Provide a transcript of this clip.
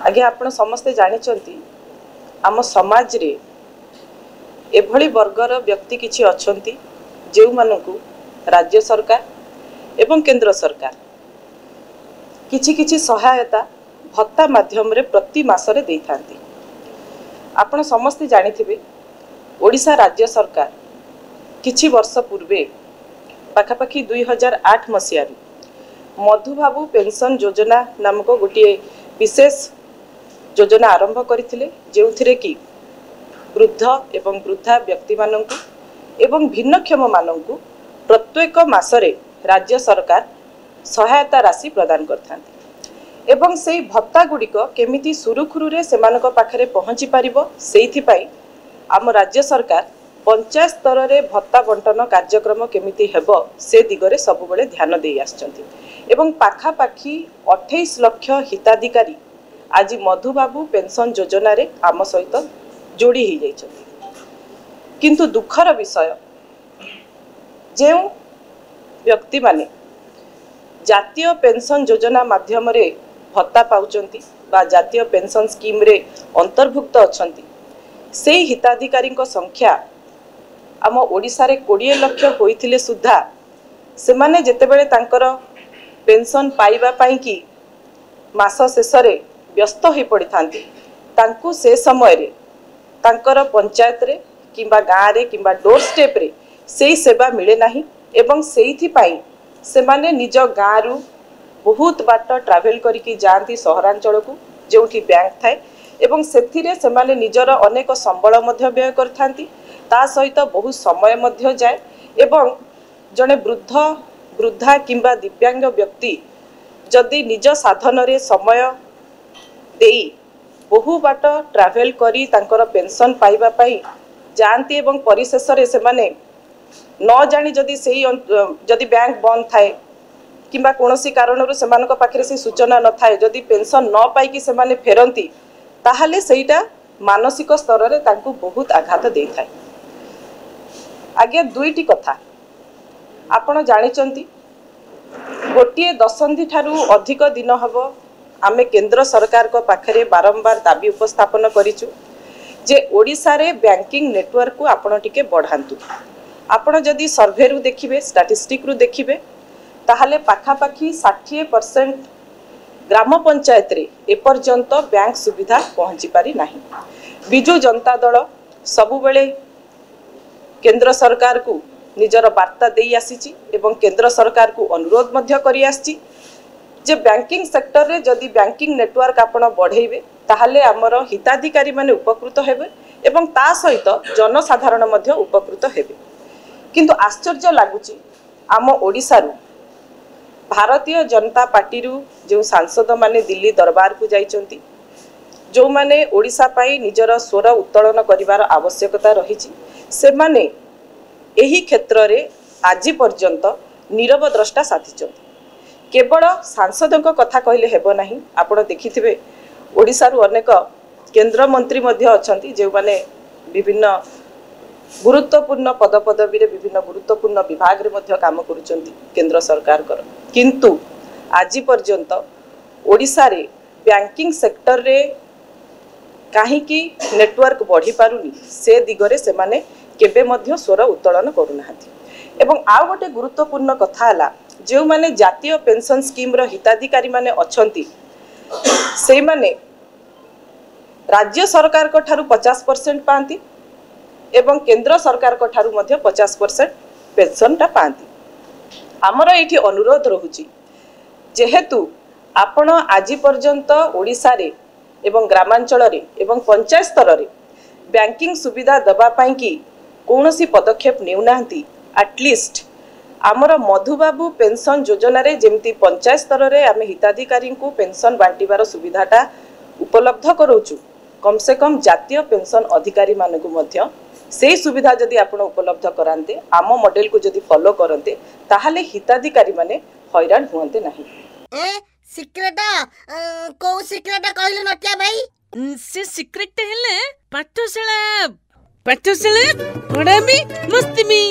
ଆଜ୍ଞା ଆପଣ ସମସ୍ତେ ଜାଣିଛନ୍ତି ଆମ ସମାଜରେ ଏଭଳି ବର୍ଗର ବ୍ୟକ୍ତି କିଛି ଅଛନ୍ତି ଯେଉଁମାନଙ୍କୁ ରାଜ୍ୟ ସରକାର ଏବଂ କେନ୍ଦ୍ର ସରକାର କିଛି କିଛି ସହାୟତା ଭତ୍ତା ମାଧ୍ୟମରେ ପ୍ରତି ମାସରେ ଦେଇଥାନ୍ତି। ଆପଣ ସମସ୍ତେ ଜାଣିଥିବେ ଓଡ଼ିଶା ରାଜ୍ୟ ସରକାର କିଛି ବର୍ଷ ପୂର୍ବେ ପାଖାପାଖି ଦୁଇ ହଜାର ଆଠ ମସିହାରୁ ମଧୁବାବୁ ପେନ୍ସନ୍ ଯୋଜନା ନାମକ ଗୋଟିଏ ବିଶେଷ ଯୋଜନା ଆରମ୍ଭ କରିଥିଲେ ଯେଉଁଥିରେ କି ବୃଦ୍ଧ ଏବଂ ବୃଦ୍ଧା ବ୍ୟକ୍ତିମାନଙ୍କୁ ଏବଂ ଭିନ୍ନକ୍ଷମମାନଙ୍କୁ ପ୍ରତ୍ୟେକ ମାସରେ ରାଜ୍ୟ ସରକାର ସହାୟତା ରାଶି ପ୍ରଦାନ କରିଥାନ୍ତି। ଏବଂ ସେଇ ଭତ୍ତା ଗୁଡ଼ିକ କେମିତି ସୁରୁଖୁରୁରେ ସେମାନଙ୍କ ପାଖରେ ପହଞ୍ଚି ପାରିବ ସେଇଥିପାଇଁ ଆମ ରାଜ୍ୟ ସରକାର ପଞ୍ଚାୟତ ସ୍ତରରେ ଭତ୍ତା ବଣ୍ଟନ କାର୍ଯ୍ୟକ୍ରମ କେମିତି ହେବ ସେ ଦିଗରେ ସବୁବେଳେ ଧ୍ୟାନ ଦେଇ ଆସିଛନ୍ତି। ଏବଂ ପାଖାପାଖି ଅଠେଇଶ ଲକ୍ଷ ହିତାଧିକାରୀ ଆଜି ମଧୁବାବୁ ପେନ୍ସନ୍ ଯୋଜନାରେ ଆମ ସହିତ ଯୋଡ଼ି ହେଇଯାଇଛନ୍ତି। କିନ୍ତୁ ଦୁଃଖର ବିଷୟ ଯେଉଁ ବ୍ୟକ୍ତିମାନେ ଜାତୀୟ ପେନ୍ସନ୍ ଯୋଜନା ମାଧ୍ୟମରେ ଭତ୍ତା ପାଉଛନ୍ତି ବା ଜାତୀୟ ପେନ୍ସନ୍ ସ୍କିମ୍ରେ ଅନ୍ତର୍ଭୁକ୍ତ ଅଛନ୍ତି ସେହି ହିତାଧିକାରୀଙ୍କ ସଂଖ୍ୟା ଆମ ଓଡ଼ିଶାରେ କୋଡ଼ିଏ ଲକ୍ଷ ହୋଇଥିଲେ ସୁଦ୍ଧା ସେମାନେ ଯେତେବେଳେ ତାଙ୍କର ପେନ୍ସନ୍ ପାଇବା ପାଇଁକି ମାସ ଶେଷରେ ବ୍ୟସ୍ତ ହୋଇପଡ଼ିଥାନ୍ତି। ତାଙ୍କୁ ସେ ସମୟରେ ତାଙ୍କର ପଞ୍ଚାୟତରେ କିମ୍ବା ଗାଁରେ କିମ୍ବା ଡୋର୍ ଷ୍ଟେପ୍ରେ ସେଇ ସେବା ମିଳେ ନାହିଁ ଏବଂ ସେଇଥିପାଇଁ ସେମାନେ ନିଜ ଗାଁରୁ ବହୁତ ବାଟ ଟ୍ରାଭେଲ୍ କରିକି ଯାଆନ୍ତି ସହରାଞ୍ଚଳକୁ ଯେଉଁଠି ବ୍ୟାଙ୍କ ଥାଏ ଏବଂ ସେଥିରେ ସେମାନେ ନିଜର ଅନେକ ସମ୍ବଳ ମଧ୍ୟ ବ୍ୟୟ କରିଥାନ୍ତି। ତା ସହିତ ବହୁତ ସମୟ ମଧ୍ୟ ଯାଏ ଏବଂ ଜଣେ ବୃଦ୍ଧ ବୃଦ୍ଧା କିମ୍ବା ଦିବ୍ୟାଙ୍ଗ ବ୍ୟକ୍ତି ଯଦି ନିଜ ସାଧନରେ ସମୟ ଦେଇ ବହୁ ବାଟ ଟ୍ରାଭେଲ୍ କରି ତାଙ୍କର ପେନ୍ସନ୍ ପାଇବା ପାଇଁ ଯାଆନ୍ତି ଏବଂ ପରିଶେଷରେ ସେମାନେ ନ ଜାଣି ଯଦି ସେଇ ଯଦି ବ୍ୟାଙ୍କ ବନ୍ଦ ଥାଏ କିମ୍ବା କୌଣସି କାରଣରୁ ସେମାନଙ୍କ ପାଖରେ ସେ ସୂଚନା ନଥାଏ ଯଦି ପେନ୍ସନ୍ ନ ପାଇକି ସେମାନେ ଫେରନ୍ତି ତାହେଲେ ସେଇଟା ମାନସିକ ସ୍ତରରେ ତାଙ୍କୁ ବହୁତ ଆଘାତ ଦେଇଥାଏ। ଆଜ୍ଞା ଦୁଇଟି କଥା। ଆପଣ ଜାଣିଛନ୍ତି ଗୋଟିଏ ଦଶନ୍ଧି ଠାରୁ ଅଧିକ ଦିନ ହେବ ଆମେ କେନ୍ଦ୍ର ସରକାରଙ୍କ ପାଖରେ ବାରମ୍ବାର ଦାବି ଉପସ୍ଥାପନ କରିଛୁ ଯେ ଓଡ଼ିଶାରେ ବ୍ୟାଙ୍କିଂ ନେଟୱାର୍କକୁ ଆପଣ ଟିକେ ବଢ଼ାନ୍ତୁ। ଆପଣ ଯଦି ସର୍ଭେରୁ ଦେଖିବେ ଷ୍ଟାଟିଷ୍ଟିକ୍ରୁ ଦେଖିବେ ତାହେଲେ ପାଖାପାଖି ଷାଠିଏ ପରସେଣ୍ଟ ଗ୍ରାମ ପଞ୍ଚାୟତରେ ଏପର୍ଯ୍ୟନ୍ତ ବ୍ୟାଙ୍କ ସୁବିଧା ପହଞ୍ଚି ପାରିନାହିଁ ବିଜୁ ଜନତା ଦଳ ସବୁବେଳେ କେନ୍ଦ୍ର ସରକାରକୁ ନିଜର ବାର୍ତ୍ତା ଦେଇ ଆସିଛି ଏବଂ କେନ୍ଦ୍ର ସରକାରକୁ ଅନୁରୋଧ ମଧ୍ୟ କରି ଆସିଛି ଯେ ବ୍ୟାଙ୍କିଂ ସେକ୍ଟରରେ ଯଦି ବ୍ୟାଙ୍କିଂ ନେଟୱାର୍କ ଆପଣ ବଢ଼େଇବେ ତାହେଲେ ଆମର ହିତାଧିକାରୀମାନେ ଉପକୃତ ହେବେ ଏବଂ ତା ସହିତ ଜନସାଧାରଣ ମଧ୍ୟ ଉପକୃତ ହେବେ। କିନ୍ତୁ ଆଶ୍ଚର୍ଯ୍ୟ ଲାଗୁଛି ଆମ ଓଡ଼ିଶାରୁ ଭାରତୀୟ ଜନତା ପାର୍ଟିରୁ ଯେଉଁ ସାଂସଦମାନେ ଦିଲ୍ଲୀ ଦରବାରକୁ ଯାଇଛନ୍ତି ଯେଉଁମାନେ ଓଡ଼ିଶା ପାଇଁ ନିଜର ସ୍ୱର ଉତ୍ତୋଳନ କରିବାର ଆବଶ୍ୟକତା ରହିଛି ସେମାନେ ଏହି କ୍ଷେତ୍ରରେ ଆଜି ପର୍ଯ୍ୟନ୍ତ ନିରବ ଦ୍ରଷ୍ଟା ସାଧିଛନ୍ତି। କେବଳ ସାଂସଦଙ୍କ କଥା କହିଲେ ହେବ ନାହିଁ। ଆପଣ ଦେଖିଥିବେ ଓଡ଼ିଶାରୁ ଅନେକ କେନ୍ଦ୍ରମନ୍ତ୍ରୀ ମଧ୍ୟ ଅଛନ୍ତି ଯେଉଁମାନେ ବିଭିନ୍ନ ଗୁରୁତ୍ୱପୂର୍ଣ୍ଣ ପଦପଦବୀରେ ବିଭିନ୍ନ ଗୁରୁତ୍ୱପୂର୍ଣ୍ଣ ବିଭାଗରେ ମଧ୍ୟ କାମ କରୁଛନ୍ତି କେନ୍ଦ୍ର ସରକାରଙ୍କର। କିନ୍ତୁ ଆଜି ପର୍ଯ୍ୟନ୍ତ ଓଡ଼ିଶାରେ ବ୍ୟାଙ୍କିଂ ସେକ୍ଟରରେ କାହିଁକି ନେଟୱାର୍କ ବଢ଼ିପାରୁନି ସେ ଦିଗରେ ସେମାନେ କେବେ ମଧ୍ୟ ସ୍ୱର ଉତ୍ତୋଳନ କରୁନାହାନ୍ତି। ଏବଂ ଆଉ ଗୋଟେ ଗୁରୁତ୍ୱପୂର୍ଣ୍ଣ କଥା ହେଲା ଯେଉଁମାନେ ଜାତୀୟ ପେନ୍ସନ୍ ସ୍କିମ୍ର ହିତାଧିକାରୀମାନେ ଅଛନ୍ତି ସେଇମାନେ ରାଜ୍ୟ ସରକାରଙ୍କ ଠାରୁ ପଚାଶ ପରସେଣ୍ଟ ପାଆନ୍ତି ଏବଂ କେନ୍ଦ୍ର ସରକାରଙ୍କ ଠାରୁ ମଧ୍ୟ ପଚାଶ ପରସେଣ୍ଟ ପେନ୍ସନ୍ଟା ପାଆନ୍ତି। ଆମର ଏଇଠି ଅନୁରୋଧ ରହୁଛି ଯେହେତୁ ଆପଣ ଆଜି ପର୍ଯ୍ୟନ୍ତ ଓଡ଼ିଶାରେ ଏବଂ ଗ୍ରାମାଞ୍ଚଳରେ ଏବଂ ପଞ୍ଚାୟତ ସ୍ତରରେ ବ୍ୟାଙ୍କିଂ ସୁବିଧା ଦେବା ପାଇଁକି କୌଣସି ପଦକ୍ଷେପ ନେଉନାହାନ୍ତି ଆଟଲିଷ୍ଟ ଆମର ମଧୁବାବୁ ପେନ୍ସନ୍ ଯୋଜନାରେ ଯେମିତି ପଞ୍ଚାୟତ ସ୍ତରରେ ଆମେ ହିତାଧିକାରୀଙ୍କୁ ପେନ୍ସନ୍ ବାଣ୍ଟିବାର ସୁବିଧାଟା ଉପଲବ୍ଧ କରାଉଛୁ କମ୍ ସେ କମ୍ ଜାତୀୟ ପେନ୍ସନ୍ ଅଧିକାରୀମାନଙ୍କୁ ମଧ୍ୟ। ସେଇ ସୁବିଧା ଯଦି ଆପଣ ଉପଲବ୍ଧ କରାନ୍ତେ ଆମ ମଡେଲକୁ ଯଦି ଫଲୋ କରନ୍ତେ ତାହେଲେ ହିତାଧିକାରୀମାନେ ହଇରାଣ ହୁଅନ୍ତେ ନାହିଁ। ଏ ସିକ୍ରେଟ କୋଉ ସିକ୍ରେଟ କହିଲୁ ନଟିଆ ଭାଇ? ଉଁ, ସେ ସିକ୍ରେଟ ହେଲେ ପାଠଶାଳା ପାଠଶାଳା ପଢାମି ମସ୍ତିମି।